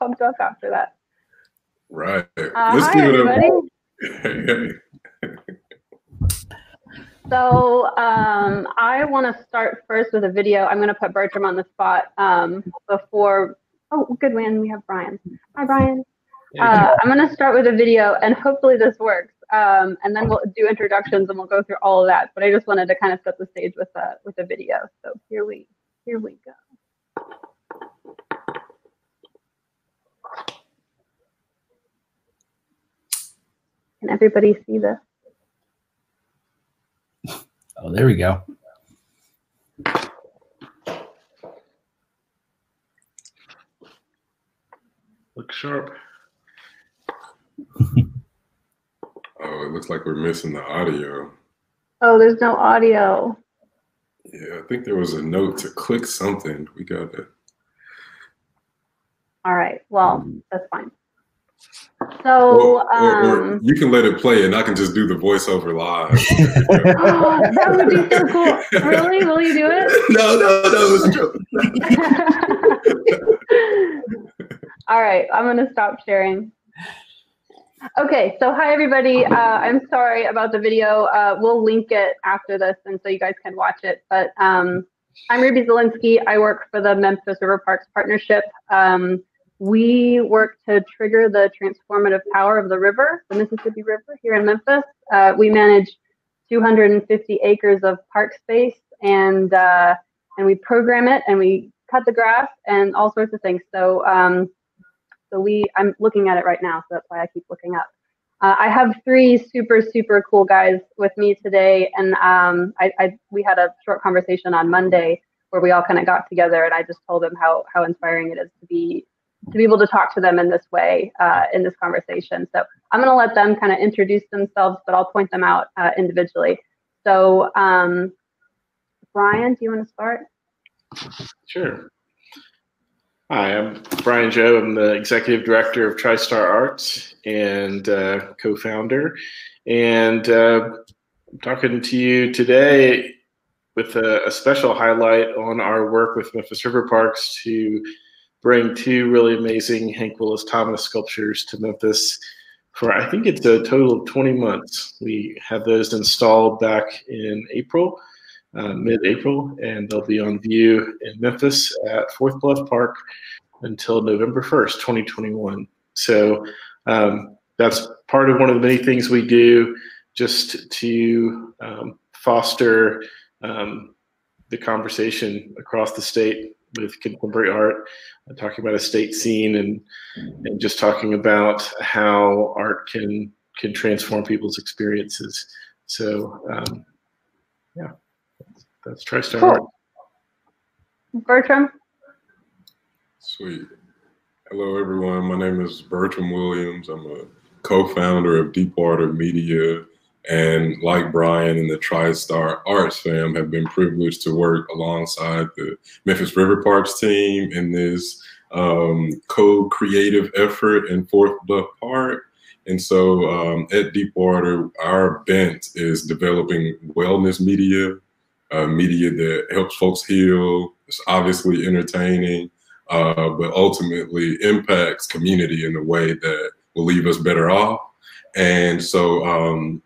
pumped up after that. Right. Uh, Let's hi, give everybody. it a. So um, I want to start first with a video. I'm going to put Bertram on the spot um, before. Oh, good man. We have Brian. Hi, Brian. Uh, I'm going to start with a video, and hopefully this works. Um, and then we'll do introductions, and we'll go through all of that. But I just wanted to kind of set the stage with a with a video. So here we here we go. Can everybody see this? Oh, there we go. Look sharp. Oh, it looks like we're missing the audio. Oh, there's no audio. Yeah, I think there was a note to click something. We got it. All right. Well, mm-hmm. that's fine. So, or, or- or um, you can let it play, and I can just do the voiceover live. that would be so cool. Really? Will you do it? no, no, that was a joke. All right. I'm going to stop sharing. Okay. So, hi, everybody. Uh, I'm sorry about the video. Uh, we'll link it after this, and so you guys can watch it. But um, I'm Ruby Zielinski. I work for the Memphis River Parks Partnership. Um, we work to trigger the transformative power of the river, the Mississippi River, here in Memphis. Uh, we manage 250 acres of park space, and uh, and we program it, and we cut the grass, and all sorts of things. So um, so we, I'm looking at it right now, so that's why I keep looking up. Uh, I have three super super cool guys with me today, and um, I, I we had a short conversation on Monday where we all kind of got together, and I just told them how how inspiring it is to be to be able to talk to them in this way uh, in this conversation. So I'm going to let them kind of introduce themselves, but I'll point them out uh, individually. So um, Brian, do you want to start? Sure. Hi, I'm Brian Jobe. I'm the executive director of TriStar Arts and uh, co-founder. And uh, I'm talking to you today with a, a special highlight on our work with Memphis River Parks to bring two really amazing Hank Willis Thomas sculptures to Memphis for I think it's a total of 20 months. We have those installed back in April uh, mid-April, and they'll be on view in Memphis at Fourth Bluff Park until November 1st, 2021. So um, that's part of one of the many things we do just to um, foster um, the conversation across the state with contemporary art, uh, talking about a state scene and and just talking about how art can can transform people's experiences. So um, yeah, that's, that's TriStar Art. Bertram? Sweet. Hello, everyone. My name is Bertram Williams. I'm a co-founder of Deepwater Media, and like Brian and the TriStar Arts fam, have been privileged to work alongside the Memphis River Parks team in this um, co-creative effort in Fourth Bluff Park. And so um, at Deepwater, our bent is developing wellness media, uh, media that helps folks heal. It's obviously entertaining, uh, but ultimately impacts community in a way that will leave us better off. And so um,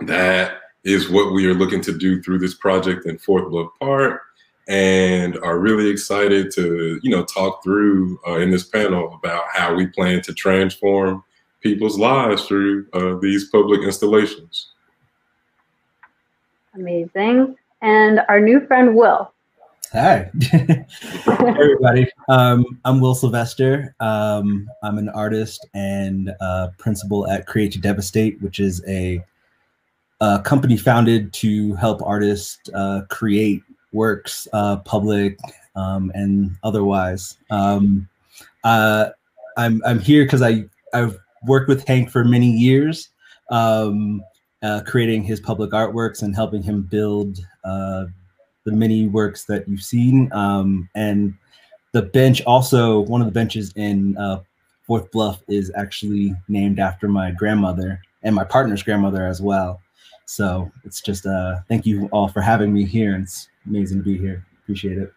that is what we are looking to do through this project in Fourth Bluff Park and are really excited to, you know, talk through uh, in this panel about how we plan to transform people's lives through uh, these public installations. Amazing. And our new friend Will. Hi, Hey, everybody. Um, I'm Will Sylvester. Um, I'm an artist and uh, principal at Create to Devastate, which is a, a company founded to help artists uh, create works, uh, public um, and otherwise. Um, uh, I'm I'm here because I I've worked with Hank for many years, um, uh, creating his public artworks and helping him build uh, the many works that you've seen. Um, and the bench, also one of the benches in uh, Fourth Bluff, is actually named after my grandmother and my partner's grandmother as well. So it's just uh, thank you all for having me here. And it's amazing to be here. Appreciate it.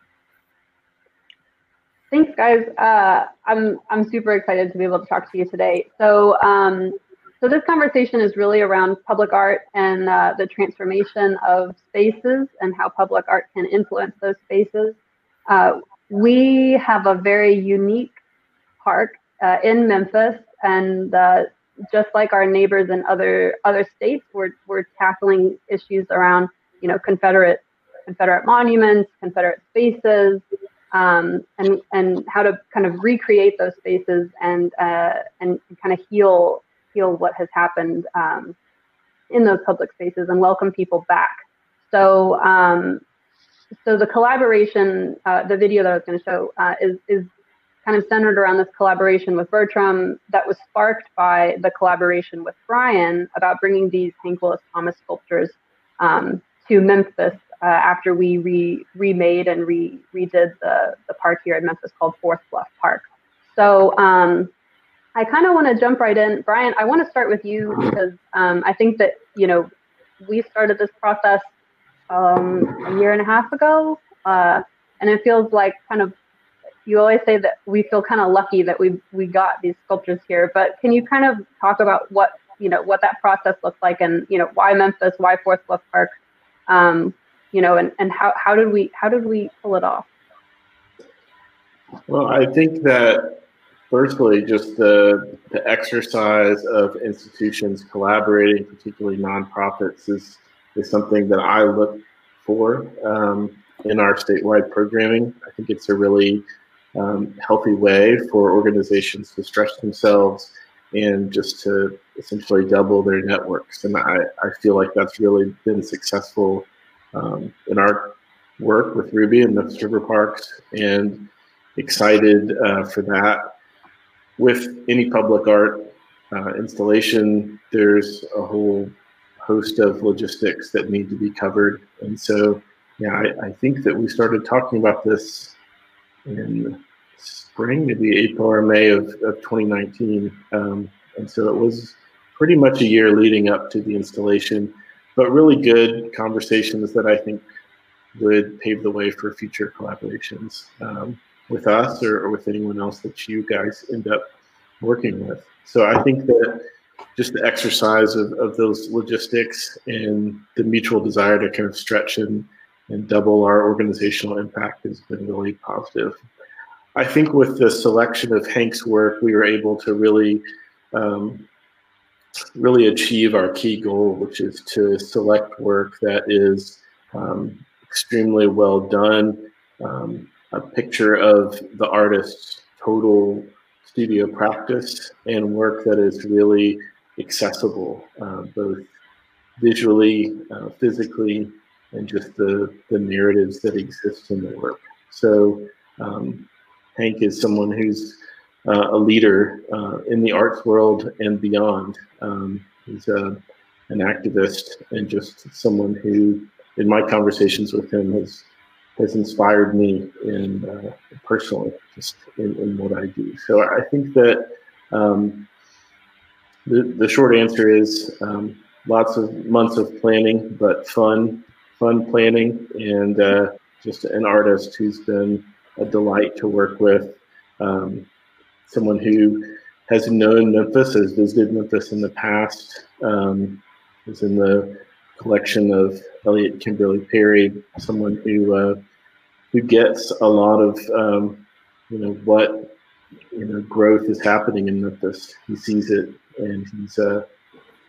Thanks, guys. Uh, I'm I'm super excited to be able to talk to you today. So, um, so this conversation is really around public art and uh, the transformation of spaces and how public art can influence those spaces. Uh, we have a very unique park uh, in Memphis, and uh, just like our neighbors in other other states, we're we're tackling issues around you know Confederate Confederate monuments, Confederate spaces, um, and and how to kind of recreate those spaces and uh, and kind of heal heal what has happened um, in those public spaces and welcome people back. So um, so the collaboration, uh, the video that I was going to show uh, is is kind of centered around this collaboration with Bertram that was sparked by the collaboration with Brian about bringing these Hank Willis Thomas sculptures um, to Memphis uh, after we re- remade and re- redid the, the park here in Memphis called Fourth Bluff Park. So um, I kind of want to jump right in. Brian, I want to start with you because um, I think that, you know, we started this process um, a year and a half ago. Uh, and it feels like kind of, you always say that we feel kind of lucky that we we got these sculptures here, but can you kind of talk about what, you know, what that process looks like and, you know, why Memphis, why Fourth Bluff Park? Um, you know, and, and how, how did we how did we pull it off? Well, I think that firstly, just the the exercise of institutions collaborating, particularly nonprofits, is is something that I look for um, in our statewide programming. I think it's a really um, healthy way for organizations to stretch themselves and just to essentially double their networks. And I, I feel like that's really been successful um, in our work with Ruby and the River Parks, and excited uh, for that. With any public art uh, installation, there's a whole host of logistics that need to be covered, and so yeah, I, I think that we started talking about this in spring, maybe April or May of, of 2019, um, and so it was pretty much a year leading up to the installation but really good conversations that I think would pave the way for future collaborations um, with us or, or, with anyone else that you guys end up working with. So I think that just the exercise of, of those logistics and the mutual desire to kind of stretch and, and double our organizational impact has been really positive. I think with the selection of Hank's work, we were able to really um, really achieve our key goal, which is to select work that is um, extremely well done, um, a picture of the artist's total studio practice, and work that is really accessible, uh, both visually, uh, physically, and just the, the narratives that exist in the work. So um, Hank is someone who's uh, a leader uh, in the arts world and beyond. Um, he's uh, an activist and just someone who, in my conversations with him, has has inspired me in uh, personally, just in, in, what I do. So I think that um, the the short answer is um, lots of months of planning, but fun, fun planning, and uh, just an artist who's been a delight to work with. Um, someone who has known Memphis, has visited Memphis in the past, um, is in the collection of Elliot Kimberly Perry, someone who uh, who gets a lot of um, you know what you know growth is happening in Memphis. He sees it and he's uh,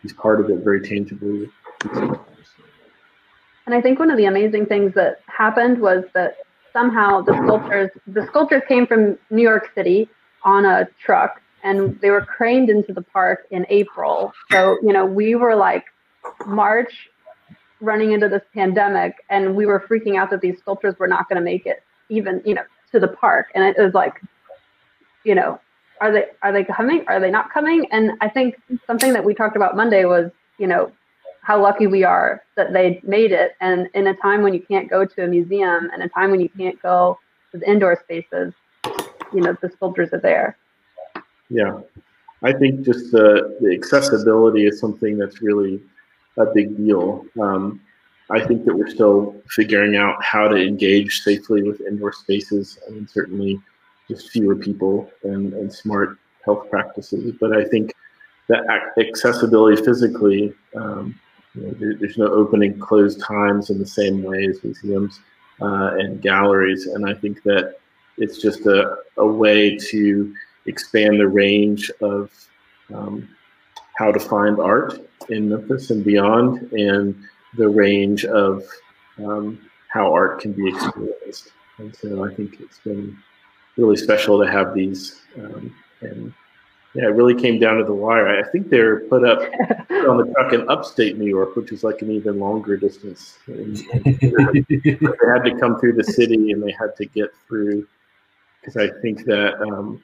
he's part of it very tangibly. And I think one of the amazing things that happened was that somehow the sculptures the sculptures came from New York City on a truck and they were craned into the park in April. So, you know, we were like March running into this pandemic and we were freaking out that these sculptures were not going to make it even, you know, to the park. And it was like, you know, are they are they coming? Are they not coming? And I think something that we talked about Monday was, you know, how lucky we are that they made it. And in a time when you can't go to a museum and a time when you can't go to the indoor spaces, you know, the sculptures are there. Yeah, I think just the, the accessibility is something that's really a big deal. Um, I think that we're still figuring out how to engage safely with indoor spaces. I mean, certainly just fewer people and, and smart health practices. But I think that accessibility physically, um, you know, there, there's no open and closed times in the same way as museums uh, and galleries. And I think that it's just a, a way to expand the range of um, how to find art in Memphis and beyond, and the range of um, how art can be experienced. And so I think it's been really special to have these. Um, and yeah, it really came down to the wire. I think they're put up on the truck in upstate New York, which is like an even longer distance. And, and they had to come through the city and they had to get through because I think that um,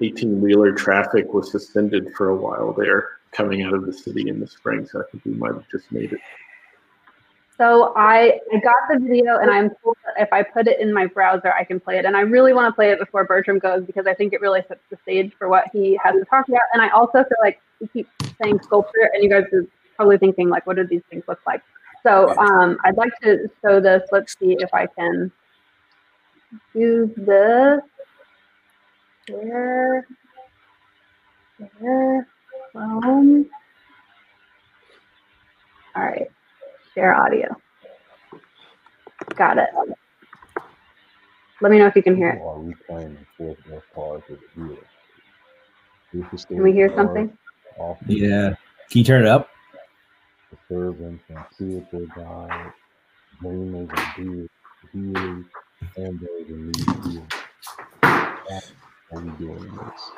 18 wheeler traffic was suspended for a while there coming out of the city in the spring. So I think we might have just made it. So I, I got the video and I'm told that if I put it in my browser, I can play it. And I really want to play it before Bertram goes because I think it really sets the stage for what he has to talk about. And I also feel like we keep saying sculpture and you guys are probably thinking like, what do these things look like? So um, I'd like to show this. Let's see if I can do this. Share, share, Chrome. All right, share audio. Got it. Let me know if you can hear it. Are reclaiming Fourth Bluff Park as real. This is Can we hear something? Yeah. Can you turn it up? servants and theater guides, dreamers and healers, and those in need of healing. Are we doing this?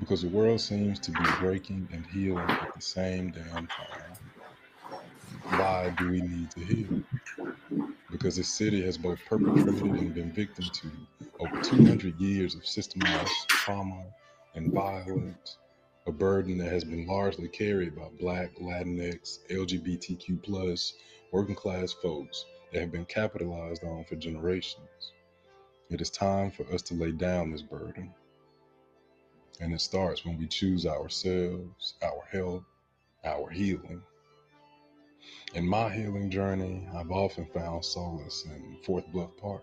Because the world seems to be breaking and healing at the same damn time. Why do we need to heal? Because this city has both perpetrated and been victim to over 200 years of systemized trauma and violence, a burden that has been largely carried by Black, Latinx, LGBTQ working class folks that have been capitalized on for generations. It is time for us to lay down this burden. And it starts when we choose ourselves, our health, our healing. In my healing journey, I've often found solace in Fourth Bluff Park.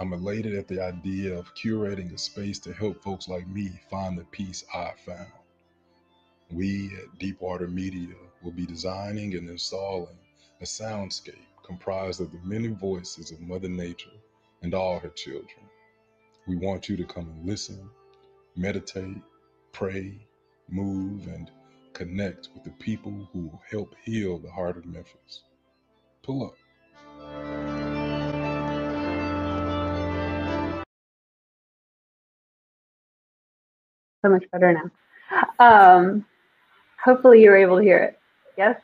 I'm elated at the idea of curating a space to help folks like me find the peace I found. We at Deepwater Media will be designing and installing a soundscape comprised of the many voices of Mother Nature and all her children. We want you to come and listen, meditate, pray, move, and connect with the people who will help heal the heart of Memphis. Pull up. so much better now. Um, hopefully you were able to hear it. Yes?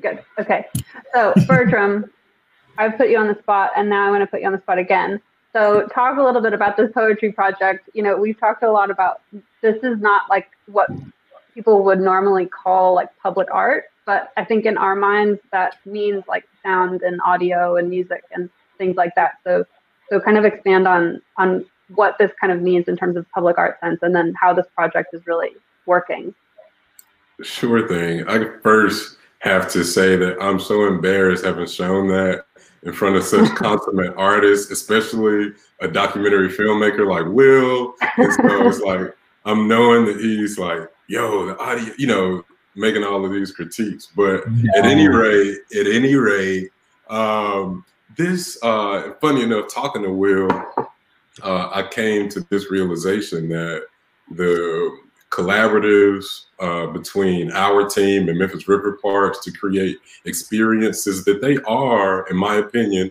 Good. Okay. So, Bertram, I've put you on the spot, and now I want to put you on the spot again. So, talk a little bit about this poetry project. You know, we've talked a lot about this is not like what people would normally call like public art, but I think in our minds that means like sound and audio and music and things like that. So, so kind of expand on on what this kind of means in terms of public art sense, and then how this project is really working. Sure thing. I first have to say that I'm so embarrassed having shown that in front of such consummate artists, especially a documentary filmmaker like Will. And so it's like I'm knowing that he's like, yo, the audio, you know, making all of these critiques. But at any rate, at any rate, um, this uh, funny enough, talking to Will, uh, I came to this realization that the collaboratives uh, between our team and Memphis River Parks to create experiences that they are, in my opinion,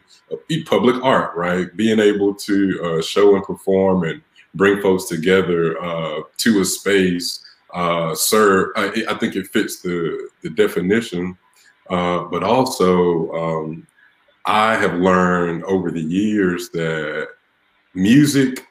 public art, right? Being able to uh, show and perform and bring folks together uh, to a space. Uh, serve, I, I, think it fits the the definition, uh, but also um, I have learned over the years that music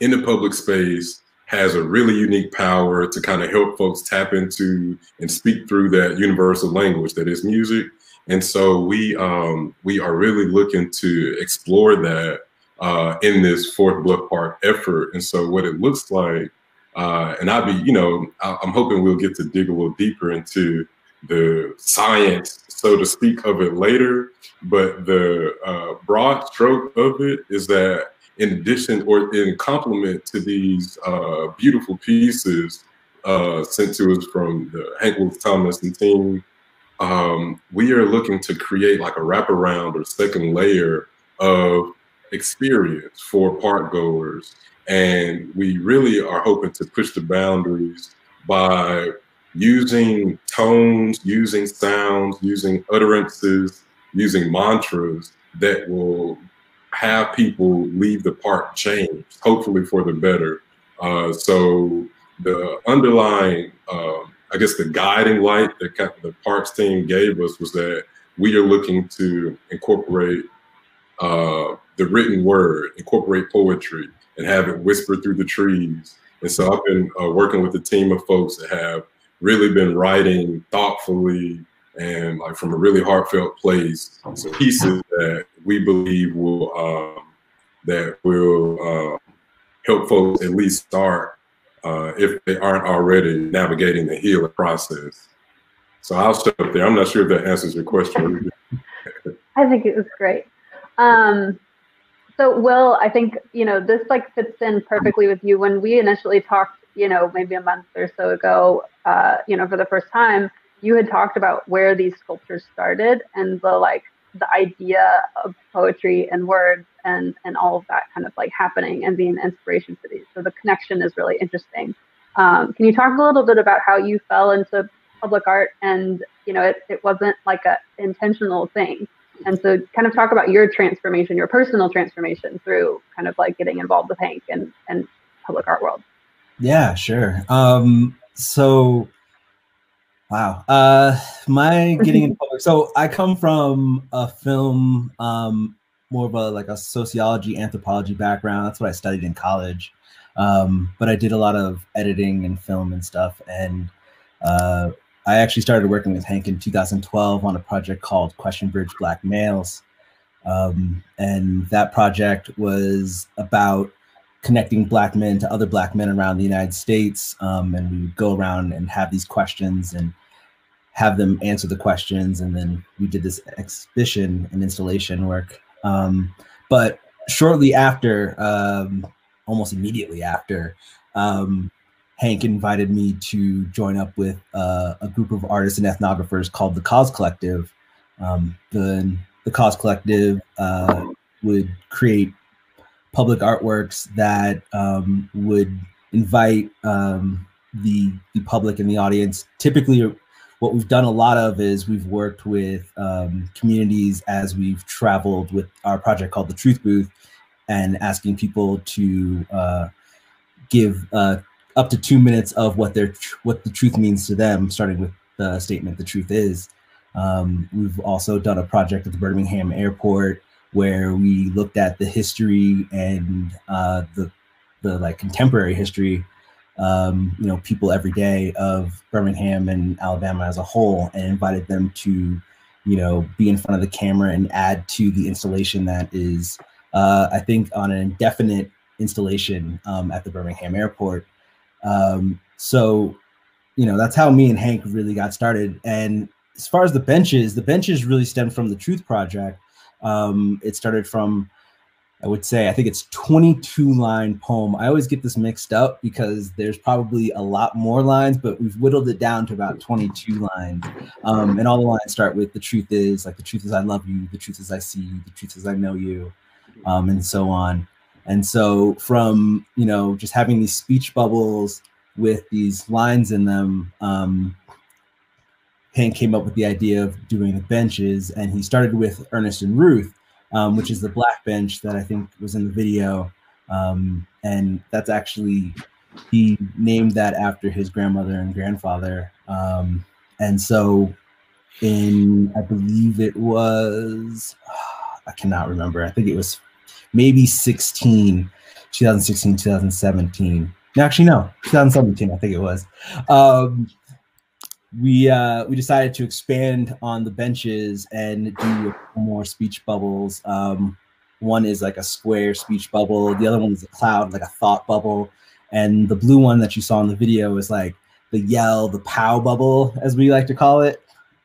in the public space has a really unique power to kind of help folks tap into and speak through that universal language that is music. And so we um, we are really looking to explore that uh, in this Fourth Bluff Park effort. And so what it looks like, uh, and I'll be, you know, I'm hoping we'll get to dig a little deeper into the science, so to speak, of it later. But the uh, broad stroke of it is that in addition or in complement to these uh, beautiful pieces uh, sent to us from the Hank Willis Thomas and team, um, we are looking to create like a wraparound or second layer of experience for park goers. And we really are hoping to push the boundaries by using tones, using sounds, using utterances, using mantras that will have people leave the park changed, hopefully for the better. Uh, so the underlying, um, I guess, the guiding light that the parks team gave us was that we are looking to incorporate uh, the written word, incorporate poetry, and have it whispered through the trees. And so I've been uh, working with a team of folks that have really been writing thoughtfully and like from a really heartfelt place some pieces that we believe will um, that will uh, help folks at least start uh, if they aren't already navigating the healing process. So I'll stop there. I'm not sure if that answers your question. I think it was great. Um, so Will, I think you know this like fits in perfectly with you. When we initially talked, you know, maybe a month or so ago, uh, you know, for the first time, you had talked about where these sculptures started and the like the idea of poetry and words and and all of that kind of like happening and being inspiration for these. So the connection is really interesting. Um, can you talk a little bit about how you fell into public art and you know it, it wasn't like a intentional thing and so kind of talk about your transformation your personal transformation through kind of like getting involved with hank and and public art world yeah sure um so Wow. Uh, my getting in public. So I come from a film, um, more of a like a sociology, anthropology background. That's what I studied in college. Um, but I did a lot of editing and film and stuff. And uh, I actually started working with Hank in 2012 on a project called Question Bridge Black Males. Um, and that project was about connecting black men to other black men around the United States. Um, and we would go around and have these questions and have them answer the questions. And then we did this exhibition and installation work. Um, but shortly after, um, almost immediately after, um, Hank invited me to join up with uh, a group of artists and ethnographers called the Cause Collective. Um, the the Cause Collective uh, would create public artworks that um, would invite um, the the public and the audience, typically what we've done a lot of is we've worked with um, communities as we've traveled with our project called the Truth Booth and asking people to uh, give uh, up to two minutes of what their what the truth means to them, starting with the statement "the truth is." Um, we've also done a project at the Birmingham Airport where we looked at the history and uh, the the like contemporary history um, you know, people every day of Birmingham and Alabama as a whole, and invited them to, you know, be in front of the camera and add to the installation that is, uh, I think, on an indefinite installation um, at the Birmingham airport. Um, so, you know, that's how me and Hank really got started. And as far as the benches, the benches really stemmed from the Truth Project. Um, it started from I would say I think it's 22 line poem. I always get this mixed up because there's probably a lot more lines, but we've whittled it down to about 22 lines. Um, and all the lines start with the truth is like the truth is I love you, the truth is I see you, the truth is I know you, um, and so on. And so from you know just having these speech bubbles with these lines in them, um, Hank came up with the idea of doing the benches, and he started with Ernest and Ruth, um, which is the black bench that I think was in the video, um, and that's actually he named that after his grandmother and grandfather, um, and so in I believe it was I cannot remember. I think it was maybe 16, 2016, 2017. No, actually, no, 2017. I think it was. Um, we uh, we decided to expand on the benches and do more speech bubbles. Um, one is like a square speech bubble. The other one is a cloud, like a thought bubble. And the blue one that you saw in the video is like the yell, the pow bubble, as we like to call it.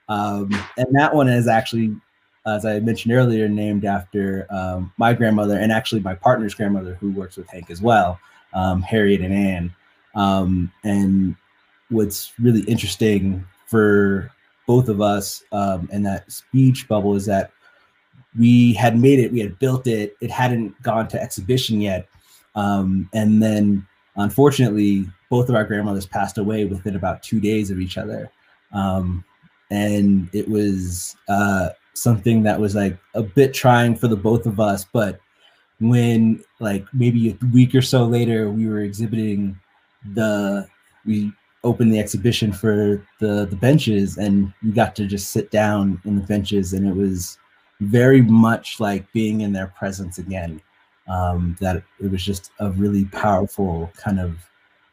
Um, and that one is actually, as I mentioned earlier, named after um, my grandmother and actually my partner's grandmother, who works with Hank as well, um, Harriet and Anne. Um, and what's really interesting for both of us um, and that speech bubble is that we had made it, we had built it, it hadn't gone to exhibition yet. Um, and then unfortunately, both of our grandmothers passed away within about two days of each other. Um, and it was uh, something that was like a bit trying for the both of us. But when, like, maybe a week or so later, we were exhibiting the, we opened the exhibition for the the benches and we got to just sit down in the benches and it was very much like being in their presence again um, that it was just a really powerful kind of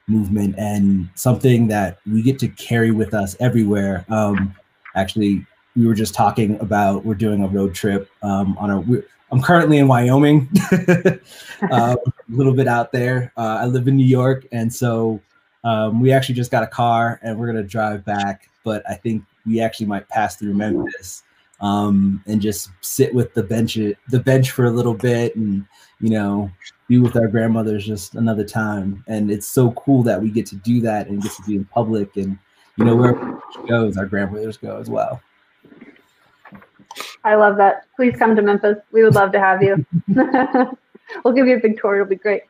movement and something that we get to carry with us everywhere um, actually we were just talking about we're doing a road trip um, on a i'm currently in wyoming uh, a little bit out there uh, i live in new york and so um, we actually just got a car and we're gonna drive back, but I think we actually might pass through Memphis um, and just sit with the bench the bench for a little bit and you know be with our grandmothers just another time. And it's so cool that we get to do that and get to be in public and you know where goes, our grandmothers go as well. I love that. Please come to Memphis. We would love to have you. we'll give you a big tour. It'll be great.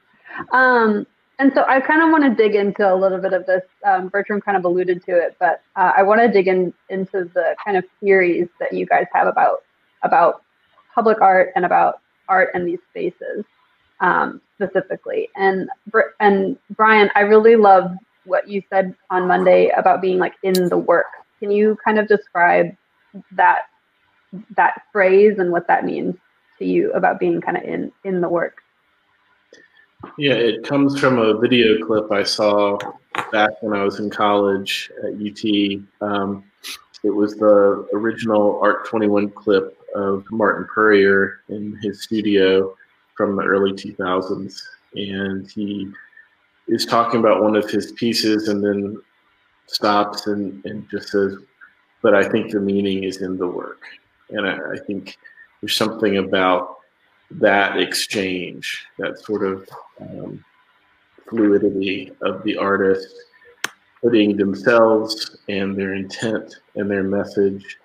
Um, and so I kind of want to dig into a little bit of this. Um, Bertram kind of alluded to it, but uh, I want to dig in into the kind of theories that you guys have about about public art and about art and these spaces um, specifically. And and Brian, I really love what you said on Monday about being like in the work. Can you kind of describe that that phrase and what that means to you about being kind of in in the work? Yeah, it comes from a video clip I saw back when I was in college at UT. Um, it was the original Art 21 clip of Martin Puryear in his studio from the early 2000s. And he is talking about one of his pieces and then stops and, and just says, But I think the meaning is in the work. And I, I think there's something about that exchange, that sort of um, fluidity of the artist putting themselves and their intent and their message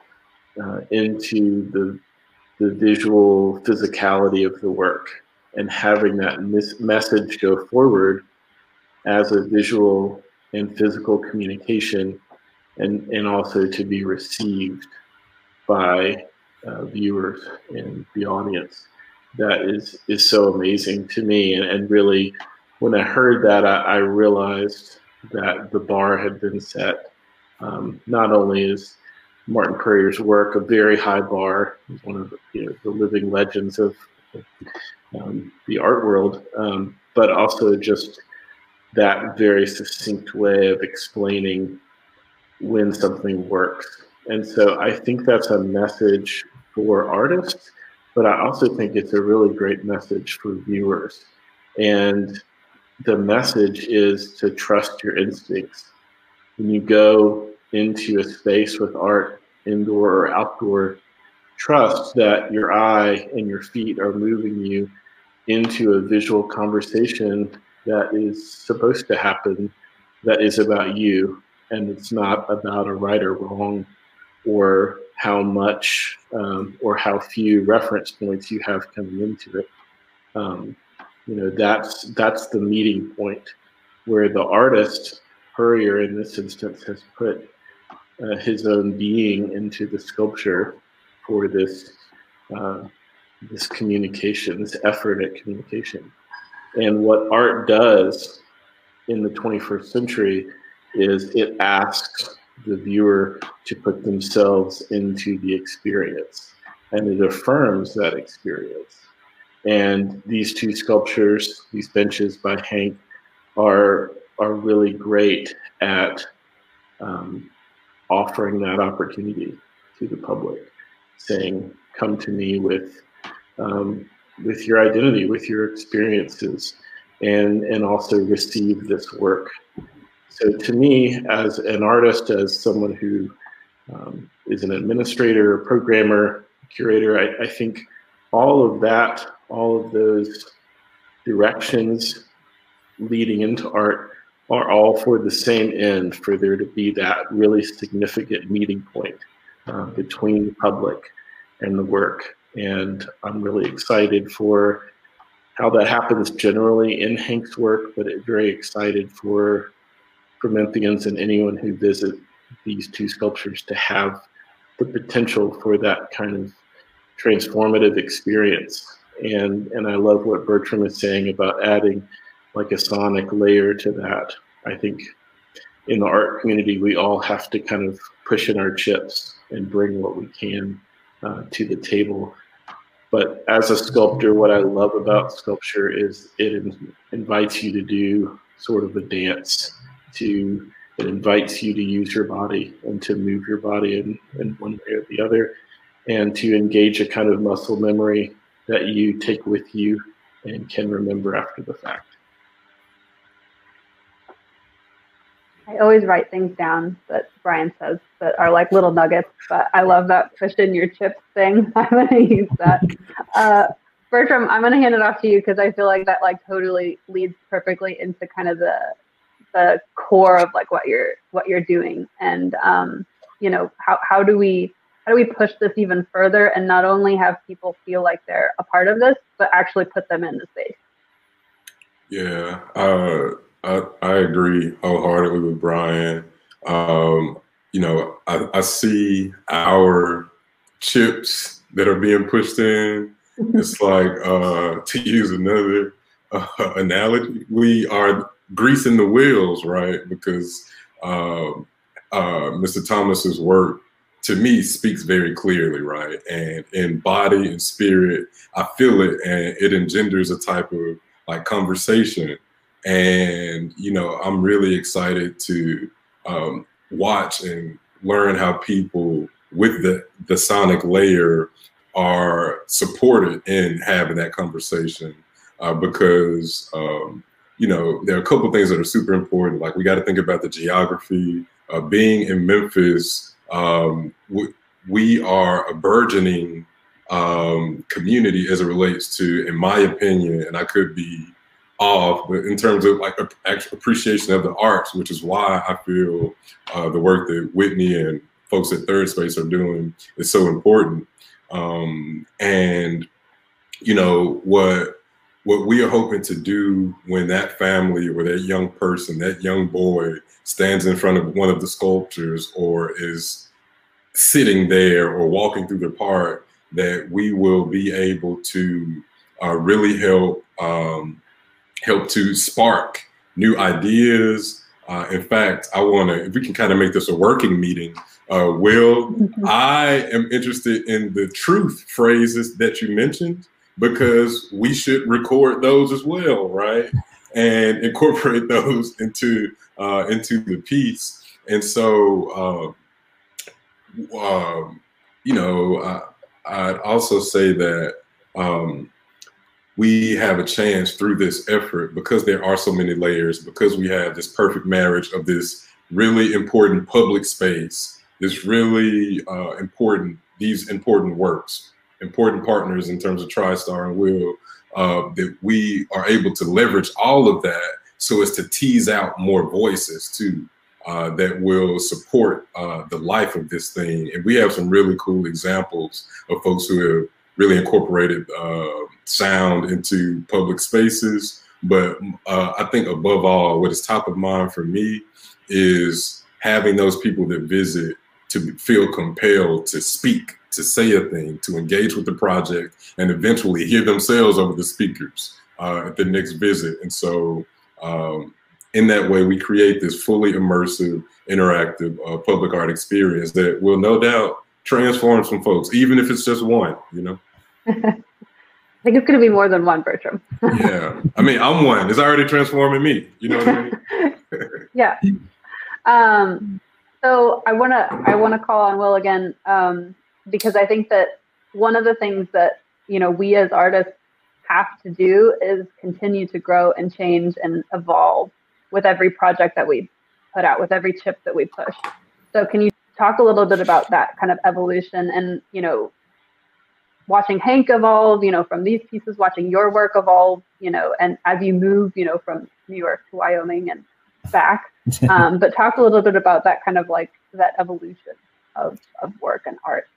uh, into the, the visual physicality of the work and having that mis- message go forward as a visual and physical communication and, and also to be received by uh, viewers and the audience that is is so amazing to me. And, and really, when I heard that, I, I, realized that the bar had been set. Um, not only is Martin Puryear's work a very high bar, he's one of the, you know, the living legends of, um, the art world, um, but also just that very succinct way of explaining when something works. And so I think that's a message for artists but I also think it's a really great message for viewers. And the message is to trust your instincts. When you go into a space with art, indoor or outdoor, trust that your eye and your feet are moving you into a visual conversation that is supposed to happen, that is about you, and it's not about a right or wrong or how much um, or how few reference points you have coming into it. Um, you know, that's that's the meeting point where the artist Puryear in this instance has put uh, his own being into the sculpture for this uh, this communication, this effort at communication. And what art does in the 21st century is it asks the viewer to put themselves into the experience and it affirms that experience. And these two sculptures, these benches by Hank, are are really great at um, offering that opportunity to the public, saying, "Come to me with um, with your identity, with your experiences, and and also receive this work." So, to me, as an artist, as someone who um, is an administrator, programmer, curator, I, I think all of that, all of those directions leading into art are all for the same end for there to be that really significant meeting point uh, between the public and the work. And I'm really excited for how that happens generally in Hank's work, but very excited for Prometheans and anyone who visit these two sculptures to have the potential for that kind of transformative experience. And and I love what Bertram is saying about adding like a sonic layer to that. I think in the art community, we all have to kind of push in our chips and bring what we can uh, to the table. But as a sculptor, what I love about sculpture is it in, invites you to do sort of a dance. To it invites you to use your body and to move your body in, in one way or the other, and to engage a kind of muscle memory that you take with you and can remember after the fact. I always write things down that Brian says that are like little nuggets, but I love that push in your chips thing. I'm going to use that. Uh, Bertram, I'm going to hand it off to you because I feel like that like totally leads perfectly into kind of the the core of like what you're what you're doing and um, you know how how do we how do we push this even further and not only have people feel like they're a part of this but actually put them in the space Yeah, uh, I, I agree wholeheartedly with Brian. Um, you know, I, I see our chips that are being pushed in. It's like, uh, to use another uh, analogy, we are greasing the wheels, right? Because um, uh, Mr. Thomas's work to me speaks very clearly, right? And in body and spirit, I feel it, and it engenders a type of like conversation. And you know, I'm really excited to um, watch and learn how people with the the sonic layer are supported in having that conversation uh, because um, you know there are a couple things that are super important. Like we got to think about the geography. Uh, being in Memphis, um, we, we are a burgeoning um, community as it relates to, in my opinion, and I could be off, but in terms of like appreciation of the arts, which is why I feel uh, the work that Whitney and folks at Third Space are doing is so important. Um, and you know what what we are hoping to do when that family or that young person, that young boy, stands in front of one of the sculptures or is sitting there or walking through the park, that we will be able to uh, really help um, help to spark new ideas. Uh, in fact, I want to, if we can kind of make this a working meeting, uh, Will, I am interested in the truth phrases that you mentioned because we should record those as well, right? And incorporate those into uh, into the piece. And so, uh, um, you know, I, I'd also say that um, we have a chance through this effort because there are so many layers, because we have this perfect marriage of this really important public space, this really uh, important, these important works, important partners in terms of TriStar and Will, uh, that we are able to leverage all of that so as to tease out more voices too. Uh, that will support uh, the life of this thing. And we have some really cool examples of folks who have really incorporated uh, sound into public spaces But uh, I think above all, what is top of mind for me is having those people that visit to feel compelled to speak, to say a thing, to engage with the project, and eventually hear themselves over the speakers uh, at the next visit. And so, um, in that way, we create this fully immersive, interactive uh, public art experience that will no doubt transform some folks, even if it's just one. You know. I think it's going to be more than one, Bertram. yeah, I mean, I'm one. It's already transforming me. You know what I mean? yeah. Um, so I want to I want to call on Will again um, because I think that one of the things that you know we as artists have to do is continue to grow and change and evolve with every project that we put out, with every chip that we push. So can you talk a little bit about that kind of evolution and you know watching Hank evolve, you know, from these pieces, watching your work evolve, you know, and as you move, you know, from New York to Wyoming and back. Um, but talk a little bit about that kind of like that evolution of, of work and art.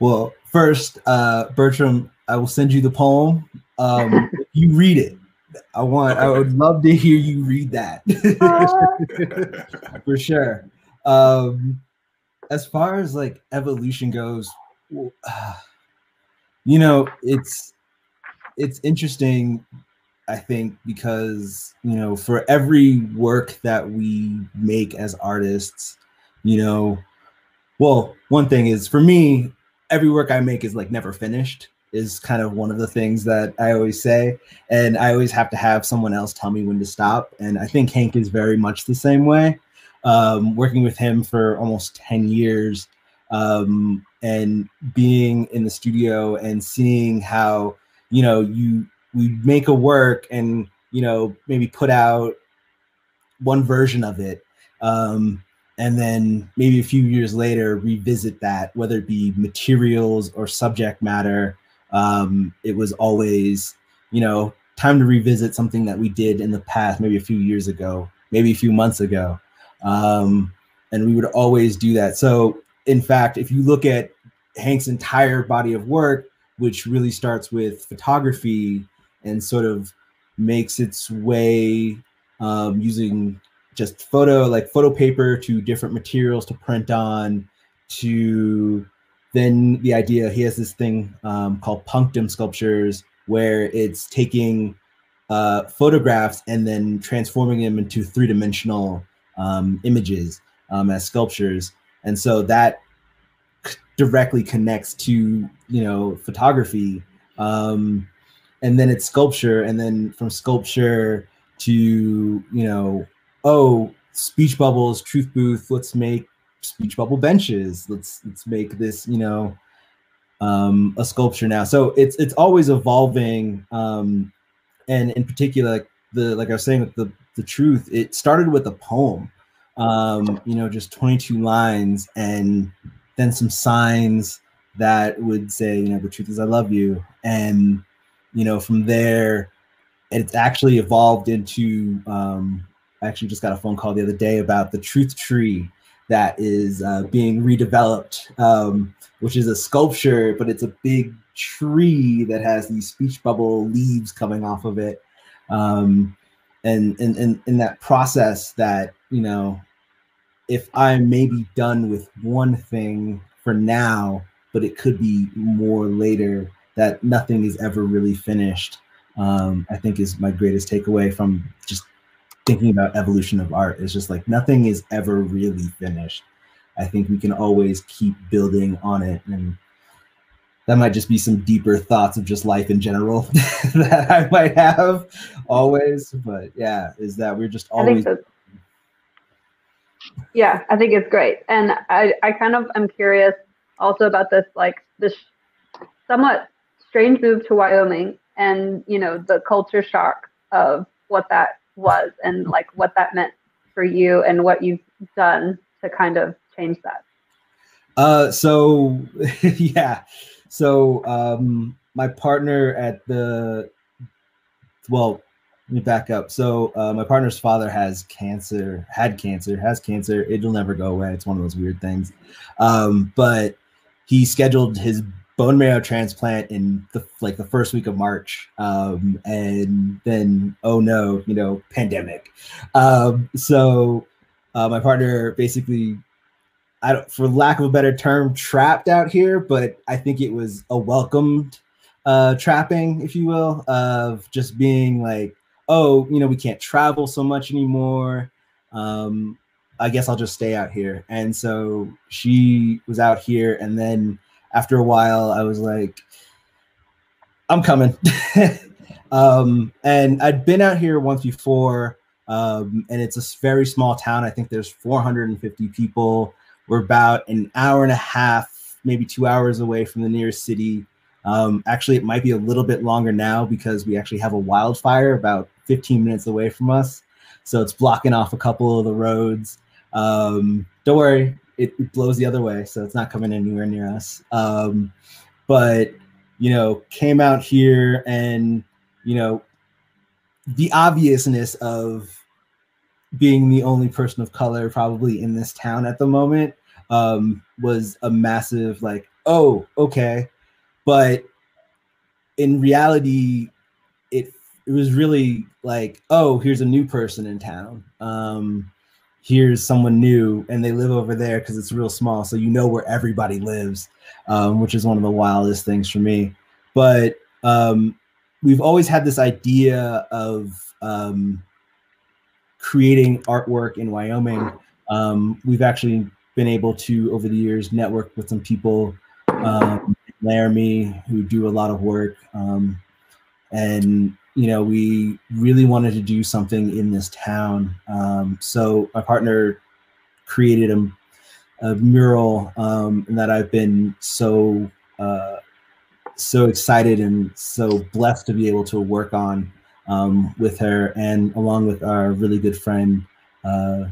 Well, first, uh, Bertram, I will send you the poem. Um, you read it. I want. I would love to hear you read that for sure. Um, as far as like evolution goes, well, you know, it's it's interesting. I think because you know, for every work that we make as artists, you know, well, one thing is for me, every work I make is like never finished is kind of one of the things that I always say. And I always have to have someone else tell me when to stop. And I think Hank is very much the same way. Um, working with him for almost 10 years um, and being in the studio and seeing how, you know, you we make a work and, you know, maybe put out one version of it. Um, and then maybe a few years later revisit that, whether it be materials or subject matter, um, it was always, you know, time to revisit something that we did in the past, maybe a few years ago, maybe a few months ago. Um, and we would always do that. So, in fact, if you look at Hank's entire body of work, which really starts with photography and sort of makes its way um, using just photo, like photo paper, to different materials to print on, to then the idea he has this thing um, called punctum sculptures where it's taking uh, photographs and then transforming them into three-dimensional um, images um, as sculptures. And so that directly connects to you know photography. Um, and then it's sculpture and then from sculpture to you know oh speech bubbles truth booth let's make speech bubble benches. Let's let's make this, you know, um, a sculpture now. So it's it's always evolving. Um, and in particular, like the like I was saying with the the truth, it started with a poem. Um, you know, just 22 lines and then some signs that would say, you know, the truth is I love you. And, you know, from there, it's actually evolved into um, I actually just got a phone call the other day about the truth tree that is uh, being redeveloped, um, which is a sculpture, but it's a big tree that has these speech bubble leaves coming off of it. Um, and in in in that process that, you know, if I'm maybe done with one thing for now, but it could be more later, that nothing is ever really finished. Um, I think is my greatest takeaway from just thinking about evolution of art is just like nothing is ever really finished. I think we can always keep building on it and that might just be some deeper thoughts of just life in general that I might have always. But yeah, is that we're just I always so. Yeah, I think it's great. And I, I kind of am curious also about this, like this somewhat strange move to Wyoming and, you know, the culture shock of what that was and like what that meant for you and what you've done to kind of change that. Uh, so yeah, so um, my partner at the well, let me back up. So uh, my partner's father has cancer, had cancer, has cancer. It'll never go away. It's one of those weird things. Um, but he scheduled his bone marrow transplant in the like the first week of March, um, and then oh no, you know, pandemic. Um, so uh, my partner basically, I don't, for lack of a better term, trapped out here, but I think it was a welcomed uh, trapping, if you will, of just being like, oh, you know, we can't travel so much anymore. Um, I guess I'll just stay out here. And so she was out here, and then after a while, I was like, I'm coming. um, and I'd been out here once before, um, and it's a very small town. I think there's 450 people. We're about an hour and a half, maybe two hours away from the nearest city. Um, actually, it might be a little bit longer now because we actually have a wildfire about 15 minutes away from us. So it's blocking off a couple of the roads. Um, don't worry, it, blows the other way, so it's not coming anywhere near us. Um, but you know, came out here and you know, the obviousness of being the only person of color probably in this town at the moment um, was a massive like, oh, okay, but in reality, it it was really like, oh, here's a new person in town. Um, here's someone new and they live over there because it's real small so you know where everybody lives um, which is one of the wildest things for me. But um, we've always had this idea of um, creating artwork in wyoming. Um, we've actually been able to over the years network with some people um, laramie who do a lot of work um, and you know, we really wanted to do something in this town. Um, so my partner created a, a mural um, that I've been so uh, so excited and so blessed to be able to work on um, with her and along with our really good friend. Uh,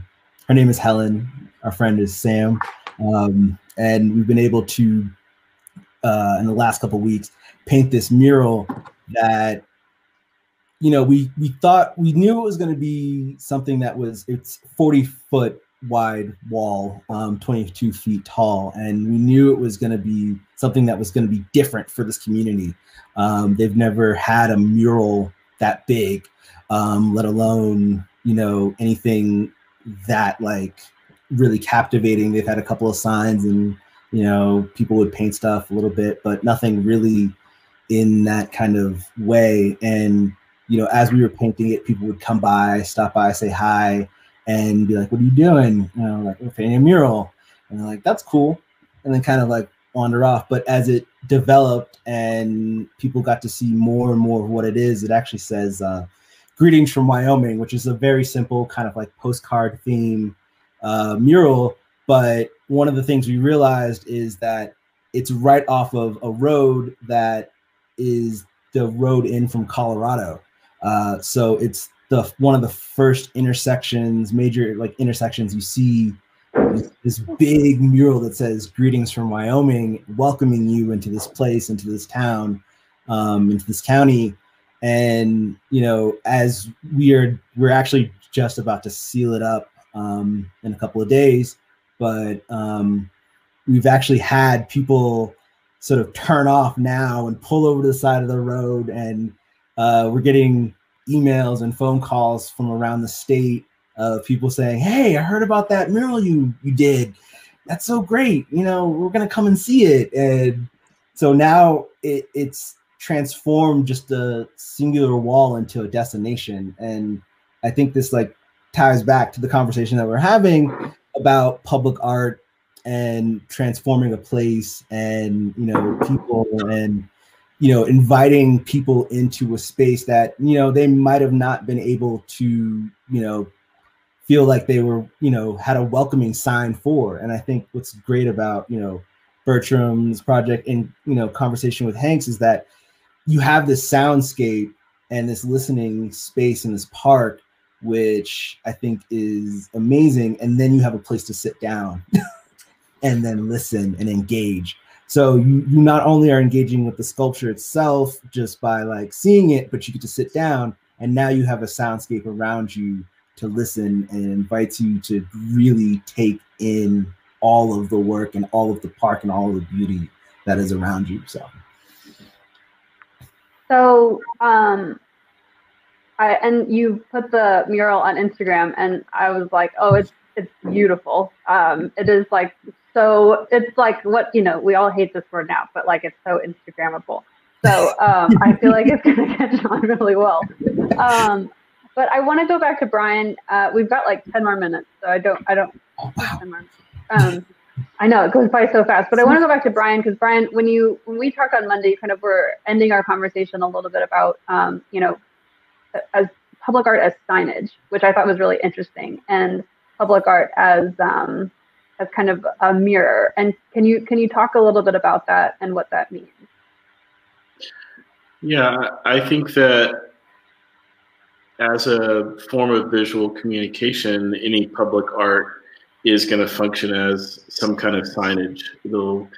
her name is Helen. Our friend is Sam, um, and we've been able to uh, in the last couple weeks paint this mural that you know, we we thought we knew it was going to be something that was it's 40 foot wide wall, um, 22 feet tall, and we knew it was going to be something that was going to be different for this community. Um, they've never had a mural that big, um, let alone you know anything that like really captivating. They've had a couple of signs and you know people would paint stuff a little bit, but nothing really in that kind of way and you know, as we were painting it, people would come by, stop by, say hi, and be like, "What are you doing?" You know, like we're painting a mural, and they're like, "That's cool," and then kind of like wander off. But as it developed and people got to see more and more of what it is, it actually says uh, "Greetings from Wyoming," which is a very simple kind of like postcard theme uh, mural. But one of the things we realized is that it's right off of a road that is the road in from Colorado. Uh, so it's the one of the first intersections, major like intersections you see this big mural that says "Greetings from Wyoming," welcoming you into this place, into this town, um, into this county. And you know, as we are, we're actually just about to seal it up um, in a couple of days, but um, we've actually had people sort of turn off now and pull over to the side of the road and uh, we're getting emails and phone calls from around the state of people saying, "Hey, I heard about that mural you you did. That's so great. You know, we're gonna come and see it." And so now it, it's transformed just a singular wall into a destination. And I think this like ties back to the conversation that we're having about public art and transforming a place and you know people and you know inviting people into a space that you know they might have not been able to you know feel like they were you know had a welcoming sign for. And i think what's great about you know bertram's project and you know conversation with hanks is that you have this soundscape and this listening space in this park which i think is amazing. And then you have a place to sit down and then listen and engage so you, you not only are engaging with the sculpture itself just by like seeing it, but you get to sit down and now you have a soundscape around you to listen and invites you to really take in all of the work and all of the park and all of the beauty that is around you. So So, um, I and you put the mural on Instagram, and I was like, oh, it's it's beautiful. Um, it is like so. It's like what you know. We all hate this word now, but like it's so Instagrammable. So um, I feel like it's gonna catch on really well. Um, but I want to go back to Brian. Uh, we've got like ten more minutes, so I don't I don't. oh, wow. 10. Um, I know it goes by so fast, but I want to go back to Brian because Brian, when you when we talked on Monday, you kind of were ending our conversation a little bit about um, you know as public art as signage, which I thought was really interesting, and public art as um, as kind of a mirror. And can you can you talk a little bit about that and what that means? Yeah, I think that as a form of visual communication, any public art is going to function as some kind of signage. It'll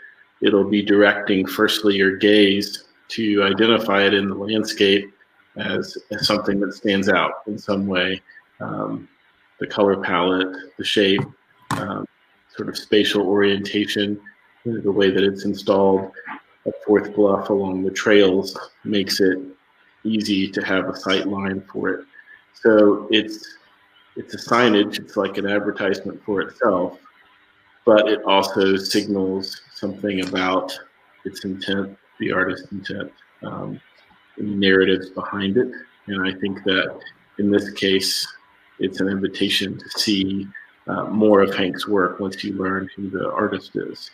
it'll be directing firstly your gaze to identify it in the landscape as, as something that stands out in some way. Um, the color palette, the shape, um, sort of spatial orientation, the way that it's installed at Fourth Bluff along the trails makes it easy to have a sight line for it. So it's it's a signage. It's like an advertisement for itself, but it also signals something about its intent, the artist's intent, um, narratives behind it. And I think that in this case, it's an invitation to see uh, more of Hank's work once you learn who the artist is.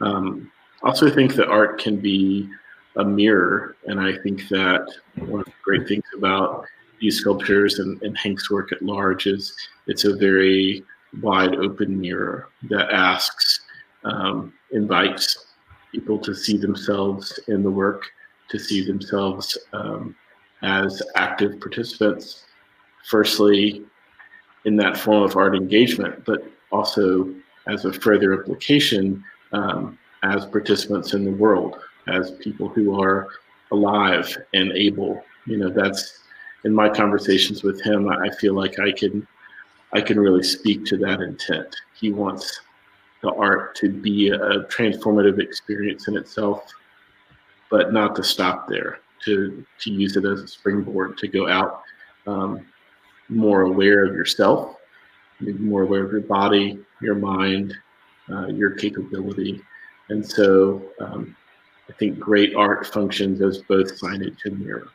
Um, I also think that art can be a mirror, and I think that one of the great things about these sculptures and, and Hank's work at large is it's a very wide open mirror that asks, um, invites people to see themselves in the work, to see themselves um, as active participants. Firstly, in that form of art engagement, but also as a further implication um, as participants in the world, as people who are alive and able. You know, that's in my conversations with him. I feel like I can, I can really speak to that intent. He wants the art to be a transformative experience in itself, but not to stop there. To to use it as a springboard to go out um, more aware of yourself, more aware of your body, your mind, uh, your capability. And so um, I think great art functions as both signage and mirror.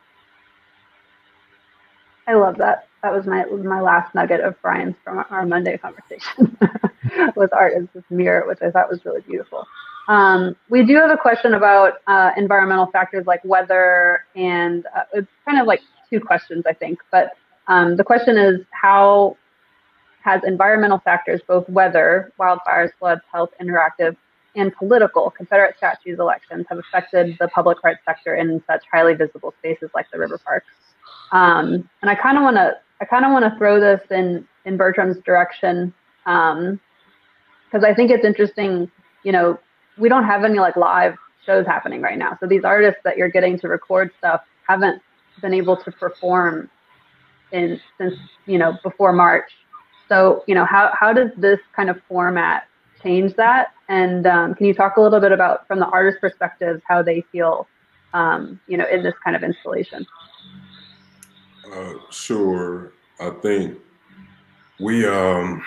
I love that. That was my my last nugget of Brian's from our Monday conversation. was art as this mirror, which I thought was really beautiful. Um, we do have a question about uh, environmental factors like weather, and uh, it's kind of like two questions, I think. But um, the question is how has environmental factors, both weather, wildfires, floods, health, interactive, and political Confederate statues elections have affected the public art sector in such highly visible spaces like the river parks. Um, and I kind of want to, I kind of want to throw this in in Bertram's direction because I think it's interesting. You know, we don't have any like live shows happening right now, so these artists that you're getting to record stuff haven't been able to perform in since you know before March. So you know, how how does this kind of format change that? And um, can you talk a little bit about from the artist perspective how they feel, um, you know, in this kind of installation? Uh, sure. I think we um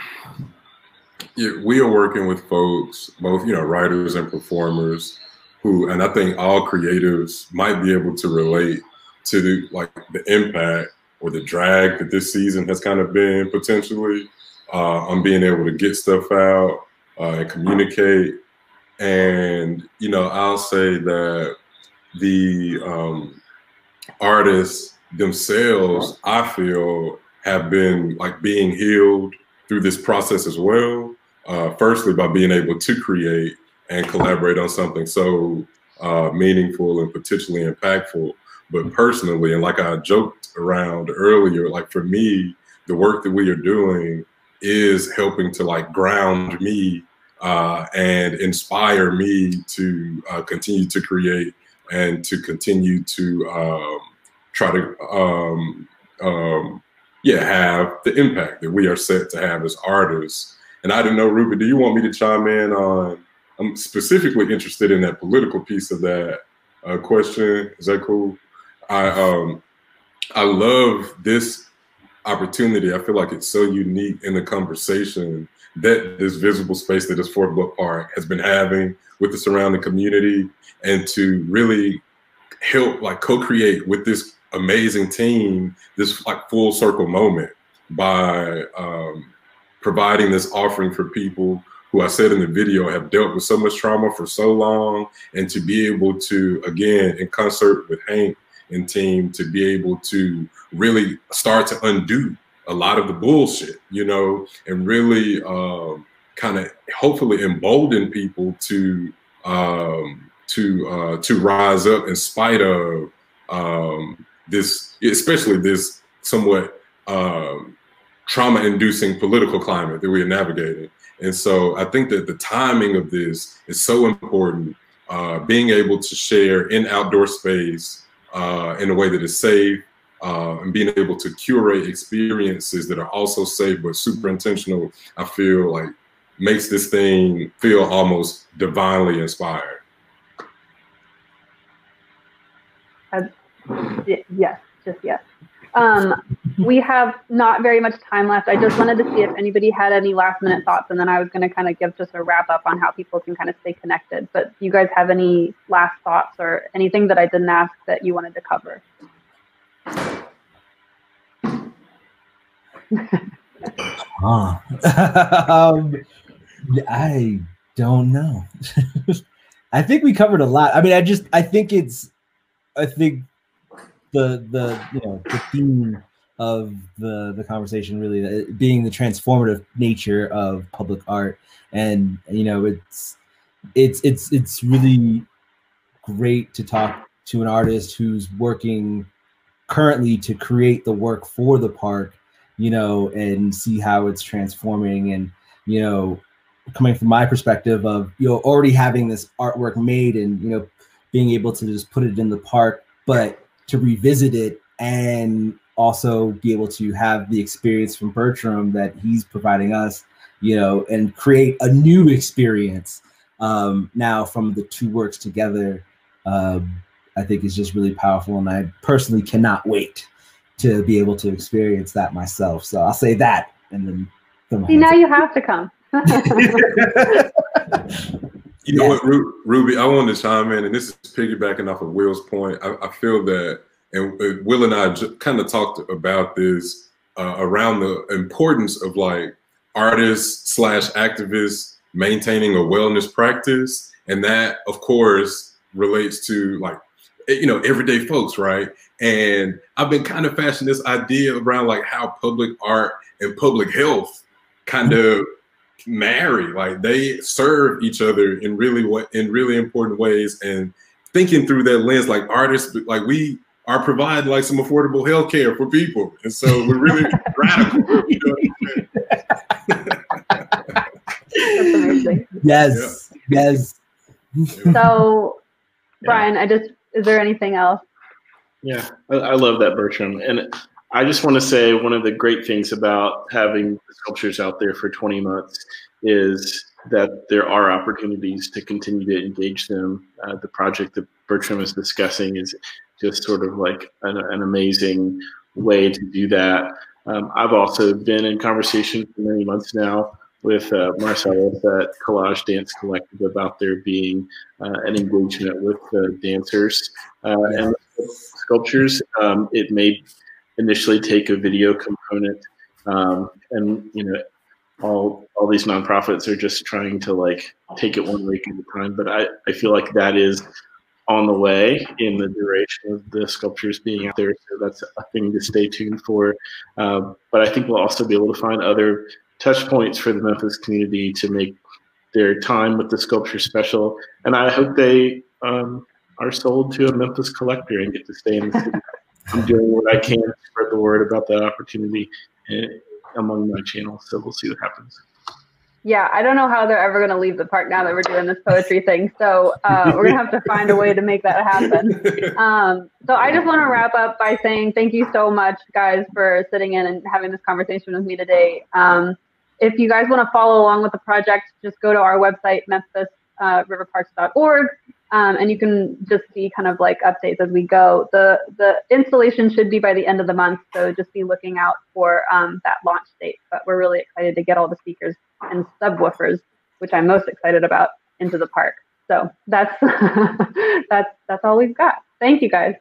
yeah, we are working with folks, both you know, writers and performers, who, and I think all creatives might be able to relate to the like the impact or the drag that this season has kind of been potentially uh, on being able to get stuff out uh, and communicate. And you know, I'll say that the um, artists themselves, I feel, have been like being healed through this process as well. Uh, firstly, by being able to create and collaborate on something so uh, meaningful and potentially impactful. But personally, and like I joked around earlier, like for me, the work that we are doing is helping to like ground me uh, and inspire me to uh, continue to create and to continue to um, try to um, um, yeah have the impact that we are set to have as artists. And I don't know, Ruby, do you want me to chime in on I'm specifically interested in that political piece of that uh, question. Is that cool? I um, I love this opportunity. I feel like it's so unique in the conversation that this visible space that is Fourth Bluff Park has been having with the surrounding community, and to really help like co-create with this amazing team this like full circle moment by um, providing this offering for people who I said in the video have dealt with so much trauma for so long, and to be able to, again, in concert with Hank and team, to be able to really start to undo a lot of the bullshit, you know, and really um, kind of hopefully embolden people to um, to uh, to rise up in spite of um, this, especially this somewhat um, trauma-inducing political climate that we are navigating. And so I think that the timing of this is so important. Uh, being able to share in outdoor space uh, in a way that is safe, uh, and being able to curate experiences that are also safe but super intentional, I feel like makes this thing feel almost divinely inspired. Y- Yes, just yes. Um, we have not very much time left. I just wanted to see if anybody had any last minute thoughts, and then I was going to kind of give just a wrap up on how people can kind of stay connected. But do you guys have any last thoughts or anything that I didn't ask that you wanted to cover? Um, I don't know. I think we covered a lot. I mean, I just I think it's I think the the you know the theme of the the conversation really uh, being the transformative nature of public art. And you know it's it's it's it's really great to talk to an artist who's working currently to create the work for the park you know and see how it's transforming and you know coming from my perspective of you know already having this artwork made and you know being able to just put it in the park but to revisit it and also be able to have the experience from Bertram that he's providing us, you know, and create a new experience um, now from the two works together. Um, I think is just really powerful, and I personally cannot wait to be able to experience that myself. So I'll say that, and then. See, now you have to come. You know Yeah. what, Ru- Ruby? I wanted to chime in, and this is piggybacking off of Will's point. I, I feel that, and uh, Will and I kind of talked about this uh, around the importance of like artists slash activists maintaining a wellness practice, and that, of course, relates to like eh, you know everyday folks, right? And I've been kind of fashioning this idea around like how public art and public health kind of marry. Like they serve each other in really what in really important ways. And thinking through that lens like artists like we are providing like some affordable health care for people and so we're really radical you know what I'm That's amazing. Yes, yes. saying? So, Yeah. Brian, I just is there anything else? Yeah, I, I love that, Bertram. And I just want to say one of the great things about having sculptures out there for 20 months is that there are opportunities to continue to engage them. Uh, the project that Bertram is discussing is just sort of like an, an amazing way to do that. Um, I've also been in conversation for many months now with uh, at Collage Dance Collective about there being uh, an engagement with dancers uh, and sculptures. Um, it may initially take a video component, um, and you know, all all these nonprofits are just trying to like take it one week at a time. But I, I feel like that is on the way in the duration of the sculptures being out there. So that's a thing to stay tuned for. Um, but I think we'll also be able to find other touch points for the Memphis community to make their time with the sculpture special. And I hope they um, are sold to a Memphis collector and get to stay in the city. I'm doing what I can to spread the word about that opportunity eh, among my channels. So we'll see what happens. Yeah, I don't know how they're ever going to leave the park now that we're doing this poetry thing. So uh, we're going to have to find a way to make that happen. Um, so I just want to wrap up by saying thank you so much, guys, for sitting in and having this conversation with me today. Um, if you guys want to follow along with the project, just go to our website, memphisriverparks.org, uh, um, and you can just see kind of like updates as we go. The, the installation should be by the end of the month, so just be looking out for um, that launch date. But we're really excited to get all the speakers and subwoofers, which I'm most excited about, into the park. So that's that's that's all we've got. Thank you guys.